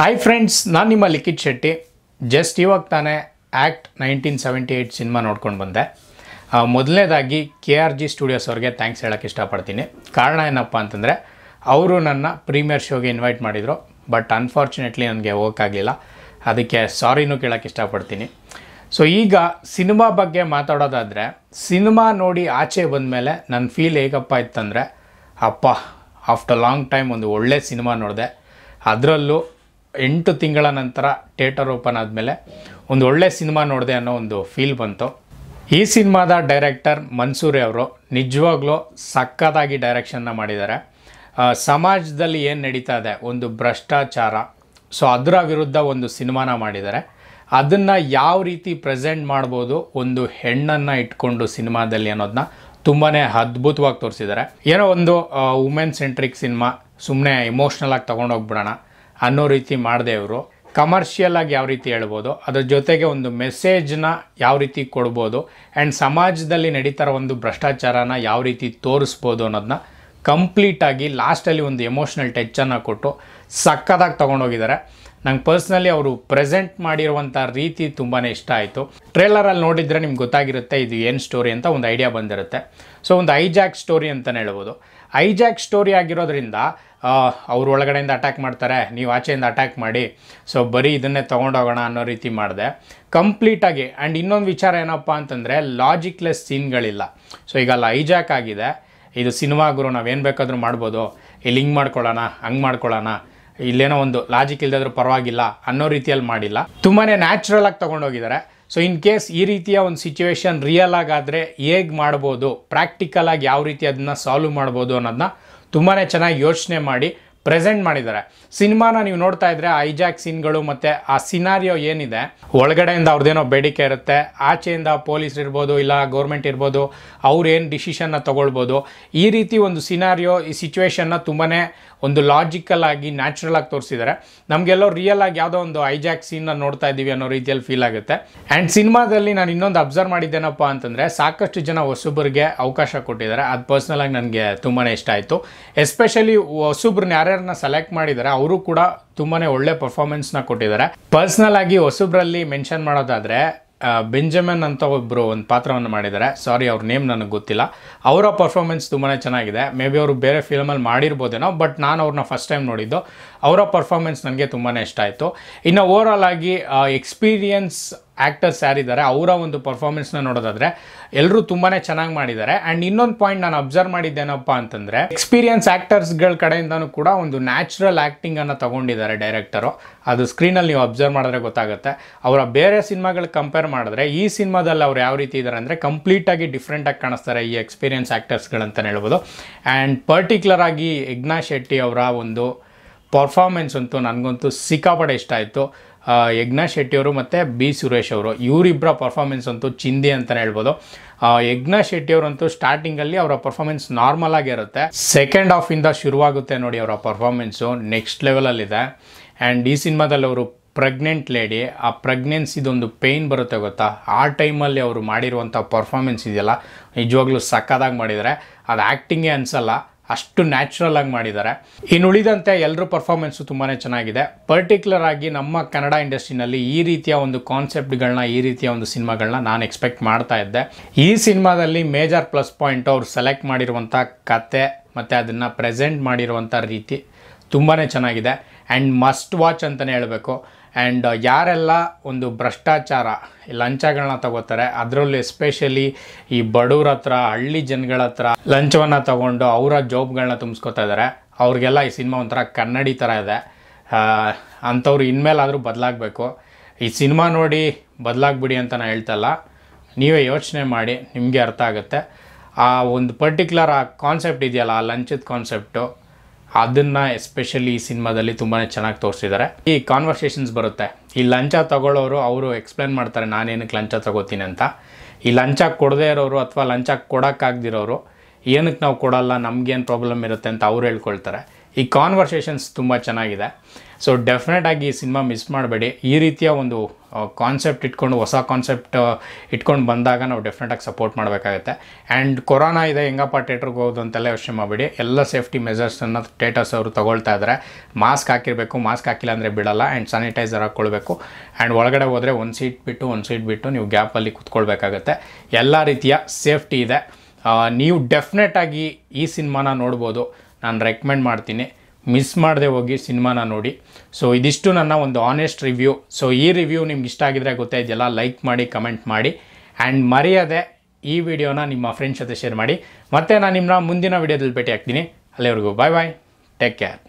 Hi friends ನಾನು ನಿಮ್ಮ ಲಿಖಿತ್ Shetty. Just ಇವಾಗ ತಾನೇ act nineteen seventy eight cinema ನೋಡ್ಕೊಂಡು ಬಂದೆ. ಮೊದಲನೇದಾಗಿ ಕೆ ಆರ್ ಜಿ ಸ್ಟುಡಿಯೋಸ್ ಅವ್ರಿಗೆ ಥ್ಯಾಂಕ್ಸ್ ಹೇಳೋಕ್ಕೆ ಇಷ್ಟಪಡ್ತೀನಿ. ಕಾರಣ ಏನಪ್ಪ ಅಂತಂದರೆ, ಅವರು ನನ್ನ ಪ್ರೀಮಿಯರ್ ಶೋಗೆ ಇನ್ವೈಟ್ ಮಾಡಿದರು ಬಟ್ ಅನ್ಫಾರ್ಚುನೇಟ್ಲಿ ನನಗೆ ಹೋಗೋಕ್ಕಾಗಲಿಲ್ಲ ಅದಕ್ಕೆ ಸಾರಿನೂ ಕೇಳೋಕ್ಕೆ ಇಷ್ಟಪಡ್ತೀನಿ. ಸೊ ಈಗ ಸಿನಿಮಾ ಬಗ್ಗೆ ಮಾತಾಡೋದಾದರೆ ಸಿನಿಮಾ ನೋಡಿ ಆಚೆ ಬಂದ ಮೇಲೆ ನನ್ನ ಫೀಲ್ ಹೇಗಪ್ಪ ಇತ್ತಂದರೆ, ಅಪ್ಪ ಆಫ್ಟರ್ ಲಾಂಗ್ ಟೈಮ್ ಒಂದು ಒಳ್ಳೆ ಸಿನಿಮಾ ನೋಡಿದೆ. ಅದರಲ್ಲೂ ಎಂಟು ತಿಂಗಳ ನಂತರ ಥಿಯೇಟರ್ ಓಪನ್ ಆದಮೇಲೆ ಒಂದು ಒಳ್ಳೆ ಸಿನಿಮಾ ನೋಡಿದೆ ಅನ್ನೋ ಒಂದು ಫೀಲ್ ಬಂತು. ಈ ಸಿನಿಮಾದ ಡೈರೆಕ್ಟರ್ ಮನ್ಸೂರಿ ಅವರು ನಿಜವಾಗ್ಲೂ ಸಕ್ಕತ್ತಾಗಿ ಡೈರೆಕ್ಷನ್ನ ಮಾಡಿದ್ದಾರೆ. ಸಮಾಜದಲ್ಲಿ ಏನು ನಡೀತಾ ಇದೆ? ಒಂದು ಭ್ರಷ್ಟಾಚಾರ. ಸೊ ಅದರ ವಿರುದ್ಧ ಒಂದು ಸಿನಿಮಾನ ಮಾಡಿದ್ದಾರೆ. ಅದನ್ನು ಯಾವ ರೀತಿ ಪ್ರೆಸೆಂಟ್ ಮಾಡ್ಬೋದು? ಒಂದು ಹೆಣ್ಣನ್ನು ಇಟ್ಕೊಂಡು ಸಿನಿಮಾದಲ್ಲಿ ಅನ್ನೋದನ್ನ ತುಂಬಾ ಅದ್ಭುತವಾಗಿ ತೋರಿಸಿದ್ದಾರೆ. ಏನೋ ಒಂದು ವುಮೆನ್ ಸೆಂಟ್ರಿಕ್ ಸಿನಿಮಾ. ಸುಮ್ಮನೆ ಇಮೋಷ್ನಲ್ ಆಗಿ ತೊಗೊಂಡೋಗ್ಬಿಡೋಣ. ಅನ್ನೋ ರೀತಿ ಮಾಡಿದೆ ಇವರು. ಕಮರ್ಷಿಯಲ್ ಆಗಿ ಯಾವ ರೀತಿ ಹೇಳ್ಬೋದು, ಅದ್ರ ಜೊತೆಗೆ ಒಂದು ಮೆಸೇಜ್ನ ಯಾವ ರೀತಿ ಕೊಡ್ಬೋದು ಆ್ಯಂಡ್ ಸಮಾಜದಲ್ಲಿ ನಡೀತಾರ ಒಂದು ಭ್ರಷ್ಟಾಚಾರನ ಯಾವ ರೀತಿ ತೋರಿಸ್ಬೋದು ಅನ್ನೋದನ್ನ ಕಂಪ್ಲೀಟಾಗಿ ಲಾಸ್ಟಲ್ಲಿ ಒಂದು ಎಮೋಷ್ನಲ್ ಟಚ್ಚನ್ನು ಕೊಟ್ಟು ಸಕ್ಕದಾಗಿ ತೊಗೊಂಡೋಗಿದ್ದಾರೆ. ನಂಗೆ ಪರ್ಸ್ನಲಿ ಅವರು ಪ್ರೆಸೆಂಟ್ ಮಾಡಿರುವಂಥ ರೀತಿ ತುಂಬಾ ಇಷ್ಟ ಆಯಿತು. ಟ್ರೇಲರಲ್ಲಿ ನೋಡಿದರೆ ನಿಮ್ಗೆ ಗೊತ್ತಾಗಿರುತ್ತೆ ಇದು ಏನು ಸ್ಟೋರಿ ಅಂತ ಒಂದು ಐಡಿಯಾ ಬಂದಿರುತ್ತೆ. ಸೊ ಒಂದು ಐಜಾಕ್ ಸ್ಟೋರಿ ಅಂತಲೇ ಹೇಳ್ಬೋದು. ಐಜಾಕ್ ಸ್ಟೋರಿ ಆಗಿರೋದ್ರಿಂದ ಅವ್ರ ಒಳಗಡೆಯಿಂದ ಅಟ್ಯಾಕ್ ಮಾಡ್ತಾರೆ. ನೀವು ಆಚೆಯಿಂದ ಅಟ್ಯಾಕ್ ಮಾಡಿ. ಸೊ ಬರೀ ಇದನ್ನೇ ತೊಗೊಂಡೋಗೋಣ ಅನ್ನೋ ರೀತಿ ಮಾಡಿದೆ. ಕಂಪ್ಲೀಟಾಗಿ ಆ್ಯಂಡ್ ಇನ್ನೊಂದು ವಿಚಾರ ಏನಪ್ಪ ಅಂತಂದರೆ ಲಾಜಿಕ್ಲೆಸ್ ಸೀನ್ಗಳಿಲ್ಲ ಸೊ ಈಗ ಐಜಾಕ್ ಆಗಿದೆ. ಇದು ಸಿನಿಮಾ ಗುರು, ನಾವೇನು ಬೇಕಾದರೂ ಮಾಡ್ಬೋದು. ಇಲ್ಲಿ ಹಿಂಗೆ ಮಾಡ್ಕೊಳ್ಳೋಣ, ಹಂಗೆ ಮಾಡ್ಕೊಳ್ಳೋಣ. ಇಲ್ಲೇನೋ ಒಂದು ಲಾಜಿಕ್ ಇಲ್ಲದಾದ್ರೂ ಪರವಾಗಿಲ್ಲ ಅನ್ನೋ ರೀತಿಯಲ್ಲಿ ಮಾಡಿಲ್ಲ. ತುಂಬಾ ನ್ಯಾಚುರಲ್ ಆಗಿ ತೊಗೊಂಡೋಗಿದ್ದಾರೆ. ಸೊ ಇನ್ ಕೇಸ್ ಈ ರೀತಿಯ ಒಂದು ಸಿಚುವೇಶನ್ ರಿಯಲ್ ಆಗಾದರೆ ಹೇಗೆ ಮಾಡ್ಬೋದು ಪ್ರಾಕ್ಟಿಕಲ್ ಆಗಿ ಯಾವ ರೀತಿ ಅದನ್ನ ಸಾಲ್ವ್ ಮಾಡ್ಬೋದು ಅನ್ನೋದನ್ನ ತುಂಬಾ ಚೆನ್ನಾಗಿ ಯೋಚನೆ ಮಾಡಿ. ಪ್ರೆಸೆಂಟ್ ಮಾಡಿದ್ದಾರೆ. ಸಿನಿಮಾನ ನೀವು ನೋಡ್ತಾ ಇದ್ರೆ ಐಜಾಕ್ ಸೀನ್ಗಳು ಮತ್ತು ಆ ಸಿನಾರಿಯೋ ಏನಿದೆ, ಒಳಗಡೆಯಿಂದ ಅವ್ರದ್ದೇನೋ ಬೇಡಿಕೆ ಇರುತ್ತೆ, ಆಚೆಯಿಂದ ಪೊಲೀಸ್ ಇರ್ಬೋದು ಇಲ್ಲ ಗೌರ್ಮೆಂಟ್ ಇರ್ಬೋದು, ಅವ್ರು ಏನು ಡಿಸಿಷನ್ನ ತೊಗೊಳ್ಬೋದು, ಈ ರೀತಿ ಒಂದು ಸಿನಾರಿಯೋ ಈ ಸಿಚುವೇಶನ್ನ ತುಂಬಾ ಒಂದು ಲಾಜಿಕಲ್ ಆಗಿ ನ್ಯಾಚುರಲ್ ಆಗಿ ತೋರಿಸಿದ್ದಾರೆ ನಮಗೆಲ್ಲೋ ರಿಯಲ್ ಆಗಿ ಯಾವುದೋ ಒಂದು ಐಜಾಕ್ ಸೀನ್ನ ನೋಡ್ತಾ ಇದ್ದೀವಿ ಅನ್ನೋ ರೀತಿಯಲ್ಲಿ ಫೀಲ್ ಆಗುತ್ತೆ. ಆ್ಯಂಡ್ ಸಿನಿಮಾದಲ್ಲಿ ನಾನು ಇನ್ನೊಂದು ಅಬ್ಸರ್ವ್ ಮಾಡಿದ್ದೇನಪ್ಪ ಅಂತಂದರೆ, ಸಾಕಷ್ಟು ಜನ ಹೊಸಬ್ರಿಗೆ ಅವಕಾಶ ಕೊಟ್ಟಿದ್ದಾರೆ. ಅದು ಪರ್ಸ್ನಲ್ ಆಗಿ ನನಗೆ ತುಂಬಾ ಇಷ್ಟ ಆಯಿತು. ಎಸ್ಪೆಷಲಿ ಹೊಸಬ್ರನ್ನ ಯಾರ್ಯಾರನ್ನ ಸೆಲೆಕ್ಟ್ ಮಾಡಿದ್ದಾರೆ ಅವರು ಕೂಡ ತುಂಬಾ ಒಳ್ಳೆ ಪರ್ಫಾರ್ಮೆನ್ಸ್ನ ಕೊಟ್ಟಿದ್ದಾರೆ. ಪರ್ಸ್ನಲ್ ಆಗಿ ಹೊಸಬ್ರಲ್ಲಿ ಮೆನ್ಷನ್ ಮಾಡೋದಾದರೆ ಬೆಂಜಮಿನ್ ಅಂತ ಒಬ್ಬರು ಒಂದು ಪಾತ್ರವನ್ನು ಮಾಡಿದ್ದಾರೆ. ಸಾರಿ ಅವ್ರ ನೇಮ್ ನನಗೆ ಗೊತ್ತಿಲ್ಲ. ಅವರ ಪರ್ಫಾರ್ಮೆನ್ಸ್ ತುಂಬಾ ಚೆನ್ನಾಗಿದೆ. ಮೇ ಬಿ ಅವರು ಬೇರೆ ಫಿಲ್ಮಲ್ಲಿ ಮಾಡಿರ್ಬೋದೇನೋ ಬಟ್ ನಾನು ಅವ್ರನ್ನ ಫಸ್ಟ್ ಟೈಮ್ ನೋಡಿದ್ದು. ಅವರ ಪರ್ಫಾರ್ಮೆನ್ಸ್ ನನಗೆ ತುಂಬಾ ಇಷ್ಟ ಆಯಿತು. ಇನ್ನು ಓವರ್ ಆಲ್ ಆಗಿ ಎಕ್ಸ್ಪೀರಿಯನ್ಸ್ ಆ್ಯಕ್ಟರ್ಸ್ ಯಾರಿದ್ದಾರೆ ಅವರ ಒಂದು ಪರ್ಫಾರ್ಮೆನ್ಸ್ನ ನೋಡೋದಾದರೆ ಎಲ್ಲರೂ ತುಂಬಾ ಚೆನ್ನಾಗಿ ಮಾಡಿದ್ದಾರೆ. ಆ್ಯಂಡ್ ಇನ್ನೊಂದು ಪಾಯಿಂಟ್ ನಾನು ಅಬ್ಸರ್ವ್ ಮಾಡಿದ್ದೇನಪ್ಪ ಅಂತಂದರೆ ಎಕ್ಸ್ಪೀರಿಯನ್ಸ್ ಆ್ಯಕ್ಟರ್ಸ್ಗಳ ಕಡೆಯಿಂದನೂ ಕೂಡ ಒಂದು ನ್ಯಾಚುರಲ್ ಆ್ಯಕ್ಟಿಂಗನ್ನು ತಗೊಂಡಿದ್ದಾರೆ ಡೈರೆಕ್ಟರು ಅದು ಸ್ಕ್ರೀನಲ್ಲಿ ನೀವು ಅಬ್ಸರ್ವ್ ಮಾಡಿದ್ರೆ ಗೊತ್ತಾಗುತ್ತೆ. ಅವರ ಬೇರೆ ಸಿನಿಮಾಗಳಿಗೆ ಕಂಪೇರ್ ಮಾಡಿದ್ರೆ, ಈ ಸಿನಿಮಾದಲ್ಲಿ ಅವ್ರು ಯಾವ ರೀತಿ ಇದ್ದಾರೆ ಅಂದರೆ ಕಂಪ್ಲೀಟಾಗಿ ಡಿಫ್ರೆಂಟಾಗಿ ಕಾಣಿಸ್ತಾರೆ ಈ ಎಕ್ಸ್ಪೀರಿಯನ್ಸ್ ಆ್ಯಕ್ಟರ್ಸ್ಗಳಂತಲೇ ಹೇಳ್ಬೋದು. ಆ್ಯಂಡ್ ಪರ್ಟಿಕ್ಯುಲರ್ ಆಗಿ ಯಜ್ಞಾ ಶೆಟ್ಟಿ ಅವರ ಒಂದು ಪರ್ಫಾರ್ಮೆನ್ಸ್ ಅಂತೂ ನನಗಂತೂ ಸಿಕ್ಕಾಪಡೆ ಇಷ್ಟ ಆಯಿತು. ಯಜ್ಞ ಶೆಟ್ಟಿಯವರು ಮತ್ತು ಬಿ ಸುರೇಶ್ ಅವರು. ಇವರಿಬ್ಬರ ಪರ್ಫಾರ್ಮೆನ್ಸ್ ಅಂತೂ ಚಿಂದಿ ಅಂತಲೇ ಹೇಳ್ಬೋದು. ಯಜ್ಞ ಶೆಟ್ಟಿಯವರಂತೂ ಸ್ಟಾರ್ಟಿಂಗಲ್ಲಿ ಅವರ ಪರ್ಫಾರ್ಮೆನ್ಸ್ ನಾರ್ಮಲ್ ಆಗಿರುತ್ತೆ ಸೆಕೆಂಡ್ ಹಾಫಿಂದ ಶುರುವಾಗುತ್ತೆ ನೋಡಿ ಅವರ ಪರ್ಫಾರ್ಮೆನ್ಸು ನೆಕ್ಸ್ಟ್ ಲೆವೆಲಲ್ಲಿದೆ ಆ್ಯಂಡ್ ಈ ಸಿನಿಮಾದಲ್ಲಿ ಅವರು ಪ್ರೆಗ್ನೆಂಟ್ ಲೇಡಿ ಆ ಪ್ರೆಗ್ನೆನ್ಸಿದೊಂದು ಪೇಯ್ನ್ ಬರುತ್ತೆ ಗೊತ್ತಾ? ಆ ಟೈಮಲ್ಲಿ ಅವರು ಮಾಡಿರುವಂಥ ಪರ್ಫಾರ್ಮೆನ್ಸ್ ಇದೆಯಲ್ಲ? ನಿಜವಾಗ್ಲೂ ಸಕ್ಕದಾಗಿ ಮಾಡಿದರೆ ಅದು ಆ್ಯಕ್ಟಿಂಗೇ ಅನಿಸಲ್ಲ. ಅಷ್ಟು ನ್ಯಾಚುರಲ್ ಆಗಿ ಮಾಡಿದ್ದಾರೆ. ಇನ್ನುಳಿದಂತೆ ಎಲ್ಲರೂ ಪರ್ಫಾರ್ಮೆನ್ಸು ತುಂಬಾ ಚೆನ್ನಾಗಿದೆ. ಪರ್ಟಿಕ್ಯುಲರ್ ಆಗಿ ನಮ್ಮ ಕನ್ನಡ ಇಂಡಸ್ಟ್ರಿನಲ್ಲಿ ಈ ರೀತಿಯ ಒಂದು ಕಾನ್ಸೆಪ್ಟ್ಗಳನ್ನ ಈ ರೀತಿಯ ಒಂದು ಸಿನಿಮಾಗಳನ್ನ ನಾನು ಎಕ್ಸ್ಪೆಕ್ಟ್ ಮಾಡ್ತಾ ಇದ್ದೆ. ಈ ಸಿನಿಮಾದಲ್ಲಿ ಮೇಜರ್ ಪ್ಲಸ್ ಪಾಯಿಂಟ್ ಅವ್ರು ಸೆಲೆಕ್ಟ್ ಮಾಡಿರುವಂಥ ಕತೆ ಮತ್ತು ಅದನ್ನು ಪ್ರೆಸೆಂಟ್ ಮಾಡಿರುವಂಥ ರೀತಿ ತುಂಬಾ ಚೆನ್ನಾಗಿದೆ. ಆ್ಯಂಡ್ ಮಸ್ಟ್ ವಾಚ್ ಅಂತಲೇ ಹೇಳಬೇಕು. ಆ್ಯಂಡ್ ಯಾರೆಲ್ಲ ಒಂದು ಭ್ರಷ್ಟಾಚಾರ ಲಂಚಗಳನ್ನ ತಗೋತಾರೆ, ಅದರಲ್ಲೂ ಎಸ್ಪೆಷಲಿ ಈ ಬಡವ್ರ ಹತ್ರ, ಹಳ್ಳಿ ಜನಗಳ ಹತ್ರ ಲಂಚವನ್ನು ತಗೊಂಡು ಅವರ ಜಾಬ್ಗಳನ್ನ ತುಂಬಿಸ್ಕೊತಾ ಇದ್ದಾರೆ ಅವ್ರಿಗೆಲ್ಲ ಈ ಸಿನಿಮಾ ಒಂಥರ ಕನ್ನಡಿ ಥರ ಇದೆ. ಅಂಥವ್ರು ಇನ್ಮೇಲಾದರೂ ಬದಲಾಗಬೇಕು. ಈ ಸಿನಿಮಾ ನೋಡಿ ಬದಲಾಗ್ಬಿಡಿ ಅಂತ ನಾನು ಹೇಳ್ತಲ್ಲ ನೀವೇ ಯೋಚನೆ ಮಾಡಿ, ನಿಮಗೆ ಅರ್ಥ ಆಗುತ್ತೆ. ಆ ಒಂದು ಪರ್ಟಿಕ್ಯುಲರ್ ಆ ಕಾನ್ಸೆಪ್ಟ್ ಇದೆಯಲ್ಲ, ಆ ಲಂಚದ ಕಾನ್ಸೆಪ್ಟು ಅದನ್ನು ಎಸ್ಪೆಷಲಿ ಈ ಸಿನಿಮಾದಲ್ಲಿ ತುಂಬಾ ಚೆನ್ನಾಗಿ ತೋರಿಸಿದ್ದಾರೆ ಈ ಕಾನ್ವರ್ಸೇಷನ್ಸ್ ಬರುತ್ತೆ. ಈ ಲಂಚ ತಗೊಳ್ಳೋರು ಅವರು ಎಕ್ಸ್ಪ್ಲೇನ್ ಮಾಡ್ತಾರೆ, ನಾನೇನಕ್ಕೆ ಲಂಚ ತಗೋತೀನಿ ಅಂತ. ಈ ಲಂಚ ಕೊಡದೇ ಇರೋರು ಅಥವಾ ಲಂಚ ಕೊಡೋಕ್ಕಾಗ್ದಿರೋರು, ಏನಕ್ಕೆ ನಾವು ಕೊಡಲ್ಲ, ನಮ್ಗೇನು ಪ್ರಾಬ್ಲಮ್ ಇರುತ್ತೆ ಅಂತ ಅವ್ರು ಹೇಳ್ಕೊಳ್ತಾರೆ. ಈ ಕಾನ್ವರ್ಸೇಷನ್ಸ್ ತುಂಬ ಚೆನ್ನಾಗಿದೆ. ಸೊ ಡೆಫಿನೆಟಾಗಿ ಈ ಸಿನಿಮಾ ಮಿಸ್ ಮಾಡಬೇಡಿ. ಈ ರೀತಿಯ ಒಂದು ಕಾನ್ಸೆಪ್ಟ್ ಇಟ್ಕೊಂಡು, ಹೊಸ ಕಾನ್ಸೆಪ್ಟ್ ಇಟ್ಕೊಂಡು ಬಂದಾಗ ನಾವು ಡೆಫಿನೆಟಾಗಿ ಸಪೋರ್ಟ್ ಮಾಡಬೇಕಾಗುತ್ತೆ. ಆ್ಯಂಡ್ ಕೊರೋನಾ ಇದೆ, ಹೆಂಗಪ್ಪ ಥಿಯೇಟ್ರಿಗೆ ಹೋಗೋದು ಅಂತೆಲ್ಲ ಯೋಚನೆ ಮಾಡಬೇಡಿ. ಎಲ್ಲ ಸೇಫ್ಟಿ ಮೆಸರ್ಸನ್ನು ಥಿಯೇಟರ್ಸ್ ಅವರು ತೊಗೊಳ್ತಾ ಇದ್ದಾರೆ ಮಾಸ್ಕ್ ಹಾಕಿರಬೇಕು ಮಾಸ್ಕ್ ಹಾಕಿಲ್ಲ ಅಂದರೆ ಬಿಡಲ್ಲ. ಆ್ಯಂಡ್ ಸ್ಯಾನಿಟೈಸರ್ ಹಾಕ್ಕೊಳ್ಬೇಕು. ಆ್ಯಂಡ್ ಒಳಗಡೆ ಹೋದರೆ ಒಂದು ಸೀಟ್ ಬಿಟ್ಟು ಒಂದು ಸೀಟ್ ಬಿಟ್ಟು ನೀವು ಗ್ಯಾಪಲ್ಲಿ ಕುತ್ಕೊಳ್ಬೇಕಾಗತ್ತೆ. ಎಲ್ಲ ರೀತಿಯ ಸೇಫ್ಟಿ ಇದೆ. ನೀವು ಡೆಫಿನೆಟಾಗಿ ಈ ಸಿನಿಮಾನ ನೋಡ್ಬೋದು. ನಾನು ರೆಕಮೆಂಡ್ ಮಾಡ್ತೀನಿ. ಮಿಸ್ ಮಾಡದೆ ಹೋಗಿ ಸಿನಿಮಾನ ನೋಡಿ. ಸೊ ಇದಿಷ್ಟು ನನ್ನ ಒಂದು ಆನೆಸ್ಟ್ ರಿವ್ಯೂ ಸೊ ಈ ರಿವ್ಯೂ ನಿಮ್ಗೆ ಇಷ್ಟ ಆಗಿದ್ರೆ ಗೊತ್ತಾಯ್ತಿಲ್ಲ ಲೈಕ್ ಮಾಡಿ ಕಮೆಂಟ್ ಮಾಡಿ. ಆ್ಯಂಡ್ ಮರೆಯದೆ ಈ ವಿಡಿಯೋನ ನಿಮ್ಮ ಫ್ರೆಂಡ್ಸ್ ಜೊತೆ ಶೇರ್ ಮಾಡಿ. ಮತ್ತು ನಾನು ನಿಮ್ಮನ್ನ ಮುಂದಿನ ವಿಡಿಯೋದಲ್ಲಿ ಭೇಟಿ ಆಗ್ತೀನಿ ಅಲ್ಲಿವರೆಗೂ ಬಾಯ್ ಬಾಯ್ ಟೇಕ್ ಕೇರ್